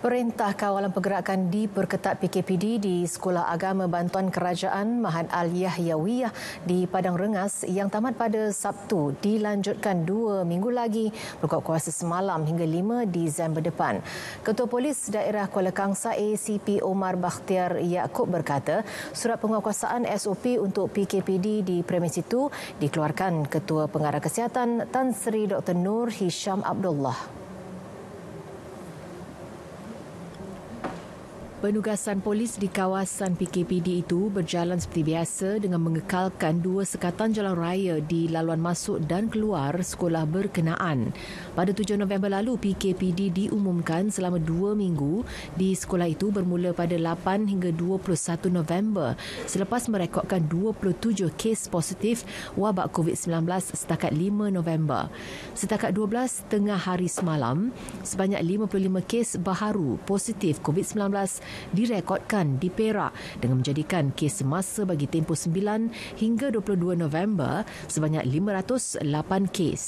Perintah Kawalan Pergerakan diperketat PKPD di Sekolah Agama Bantuan Kerajaan Mahan Al-Yahyawiyah di Padang Rengas yang tamat pada Sabtu dilanjutkan dua minggu lagi berkuat kuasa semalam hingga 5 Disember depan. Ketua Polis Daerah Kuala Kangsar ACP Omar Bakhtiar Yaakob berkata surat penguatkuasaan SOP untuk PKPD di premis itu dikeluarkan Ketua Pengarah Kesihatan Tan Sri Dr. Nur Hisham Abdullah. Penugasan polis di kawasan PKPD itu berjalan seperti biasa dengan mengekalkan dua sekatan jalan raya di laluan masuk dan keluar sekolah berkenaan. Pada 7 November lalu, PKPD diumumkan selama dua minggu di sekolah itu bermula pada 8 hingga 21 November selepas merekodkan 27 kes positif wabak COVID-19 setakat 5 November. Setakat 12 tengah hari semalam, sebanyak 55 kes baharu positif COVID-19 direkodkan di Perak dengan menjadikan kes semasa bagi tempoh 9 hingga 22 November sebanyak 508 kes.